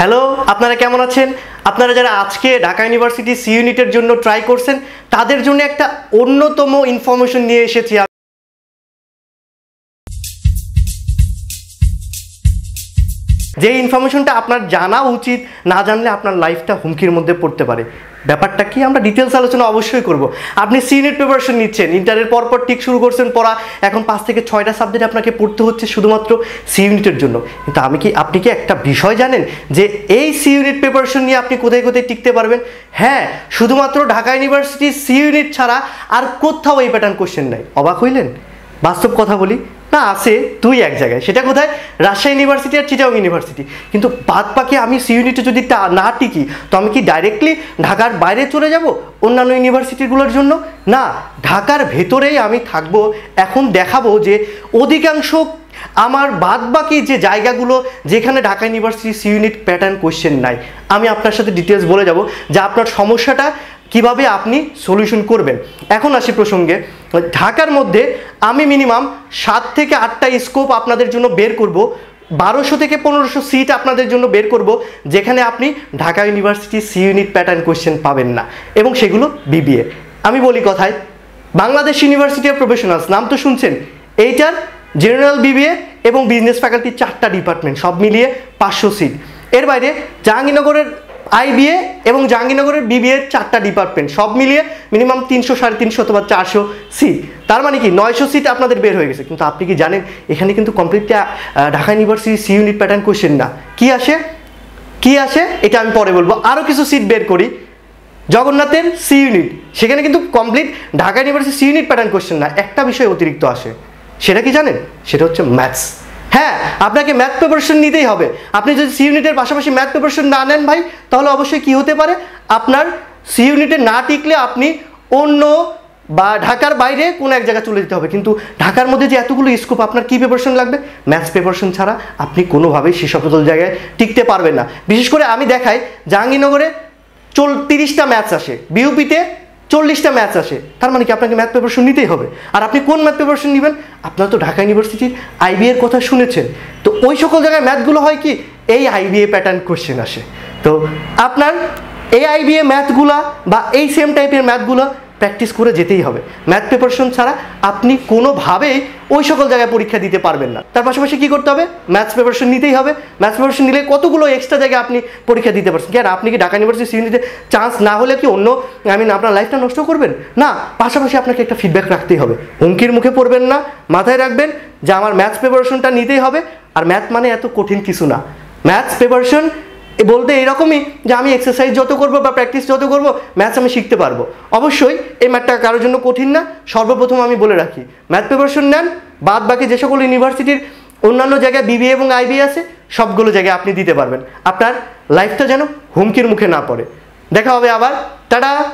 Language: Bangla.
হ্যালো, আপনারা কেমন আছেন আপনারা যারা আজকে ঢাকা ইউনিভার্সিটি সি ইউনিটের জন্য ট্রাই করছেন, তাদের জন্য একটা অন্যতম ইনফরমেশন নিয়ে এসেছি। যে ইনফরমেশনটা আপনার জানা উচিত, না জানলে আপনার লাইফটা হুমকির মধ্যে পড়তে পারে ব্যাপারটা কি? আমরা ডিটেলস আলোচনা অবশ্যই করব। আপনি সি ইউনিট প্রিপারেশন নিচ্ছেন ইন্টারের পরপর ঠিক শুরু করছেন পড়া, এখন পাঁচ থেকে ছয়টা সাবজেক্ট আপনাকে পড়তে হচ্ছে শুধুমাত্র সি ইউনিটের জন্য। কিন্তু আমি কি, আপনি কি একটা বিষয় জানেন যে এই সি ইউনিট প্রিপারেশন নিয়ে আপনি কোথায় কোথায় টিকতে পারবেন? হ্যাঁ শুধুমাত্র ঢাকা ইউনিভার্সিটি সি ইউনিট ছাড়া আর কোথাও এই প্যাটার্ন কোশ্চেন নাই। অবাক হইলেন? বাস্তব কথা বলি না, আছে তুই এক জায়গায়। সেটা কোথায়? রাজশাহী ইউনিভার্সিটি আর চিটাগং ইউনিভার্সিটি কিন্তু বাদ বাকি আমি সি ইউনিটে যদি টা- না টিকি, তো আমি কি ডাইরেক্টলি ঢাকার বাইরে চলে যাব অন্যান্য ইউনিভার্সিটিগুলোর জন্য? না, ঢাকার ভেতরেই আমি থাকব, এখন দেখাবো যে অধিকাংশ আমার বাদ বাকি যে জায়গাগুলো যেখানে Dhaka university C unit pattern question নাই। আমি আপনার সাথে ডিটেলস বলে যাব, যে আপনার সমস্যাটা কীভাবে আপনি সলিউশন করবেন? এখন আসি প্রসঙ্গে। ঢাকার মধ্যে আমি মিনিমাম সাত থেকে আটটা স্কোপ আপনাদের জন্য বের করব। বারোশো থেকে পনেরোশো সিট আপনাদের জন্য বের করব, যেখানে আপনি Dhaka university C unit pattern question পাবেন না, এবং সেগুলো বিবিএ আমি বলি কথায়, বাংলাদেশ ইউনিভার্সিটি অফ প্রফেশনালস নাম তো শুনছেন? এইটার জেনারেল বিবিএ এবং বিজনেস ফ্যাকাল্টি চারটা ডিপার্টমেন্ট সব মিলিয়ে পাঁচশো সিট এর বাইরে জাহাঙ্গীরনগরের আইবিএ এবং জাহাঙ্গীরনগরের বিবিএ চারটা ডিপার্টমেন্ট সব মিলিয়ে মিনিমাম তিনশো, সাড়ে তিনশো অথবা চারশো সিট তার মানে কি? নয়শো সিট আপনাদের বের হয়ে গেছে। কিন্তু আপনি কি জানেন, এখানে কিন্তু completely Dhaka university C unit pattern question না। কি আসে? কি আসে? এটা আমি পরে বলব। আরও কিছু সিট বের করি। জগন্নাথের সি ইউনিট সেখানে কিন্তু complete Dhaka university C unit pattern question না। একটা বিষয় অতিরিক্ত আসে। সেটা কি জানেন? সেটা হচ্ছে ম্যাথস হ্যাঁ আপনাকে ম্যাথ প্রিপারেশন নিতেই হবে। আপনি যদি সি ইউনিটের পাশাপাশি ম্যাথ প্রিপারেশন না নেন ভাই, তাহলে অবশ্যই কি হতে পারে? আপনার সি ইউনিটে না টিকলে আপনি অন্য বা ঢাকার বাইরে কোনো এক জায়গায় চলে যেতে হবে। কিন্তু ঢাকার মধ্যে যে এতগুলো স্কোপ আপনার কী প্রিপারেশন লাগবে? ম্যাথস প্রিপারেশন ছাড়া আপনি কোনোভাবেই সে সকল জায়গায় টিকতে পারবেন না। বিশেষ করে আমি দেখাই, জাহাঙ্গীরনগরে চল, তিরিশটা ম্যাথস আসে। বিউপিতে চল্লিশটা ম্যাথ আসে তার মানে কি আপনাকে ম্যাথ প্রিপারেশন নিতেই হবে। আর আপনি কোন ম্যাথ প্রিপারেশন নেবেন? আপনারা তো ঢাকা ইউনিভার্সিটির আইবি এর কথা শুনেছেন। তো ওই সকল জায়গায় ম্যাথগুলো হয় কি? এই আইবিএ প্যাটার্ন কোশ্চেন আসে। তো আপনার এই আইবিএ ম্যাথগুলা বা এই সেম টাইপের ম্যাথগুলো প্র্যাকটিস করে যেতেই হবে। ম্যাথ প্রিপারেশন ছাড়া আপনি কোনোভাবেই ওই সকল জায়গায় পরীক্ষা দিতে পারবেন না। তার পাশাপাশি কী করতে হবে? ম্যাথস প্রিপারেশন নিতেই হবে। ম্যাথস প্রিপারেশন নিলে কতগুলো এক্সট্রা জায়গায় আপনি পরীক্ষা দিতে পারছেন? কেন? আপনি কি ঢাকা ইউনিভার্সিটি সিউনিতে চান্স না হলে কি অন্য আই মিন আপনার লাইফটা নষ্ট করবেন? না, পাশাপাশি আপনাকে একটা ফিডব্যাক রাখতেই হবে। হুমকির মুখে পড়বেন না, মাথায় রাখবেন যে আমার ম্যাথস প্রিপারেশনটা নিতেই হবে। আর ম্যাথ মানে এত কঠিন কিছু না। ম্যাথস প্রিপারেশন বলতে এরকমই যে আমি এক্সারসাইজ যত করব বা প্র্যাকটিস যত করব ম্যাথস আমি শিখতে পারব। অবশ্যই এই ম্যাথটা কারোর জন্য কঠিন না, সর্বপ্রথম আমি বলে রাখি। ম্যাথ প্রিপারেশন নেন, বাদ বাকি যে সকল ইউনিভার্সিটির অন্যান্য জায়গায় বিবিএ এবং আইবি আছে, সবগুলো জায়গায় আপনি দিতে পারবেন। আপনার লাইফটা যেন হুমকির মুখে না পড়ে। দেখা হবে আবার। টাটা!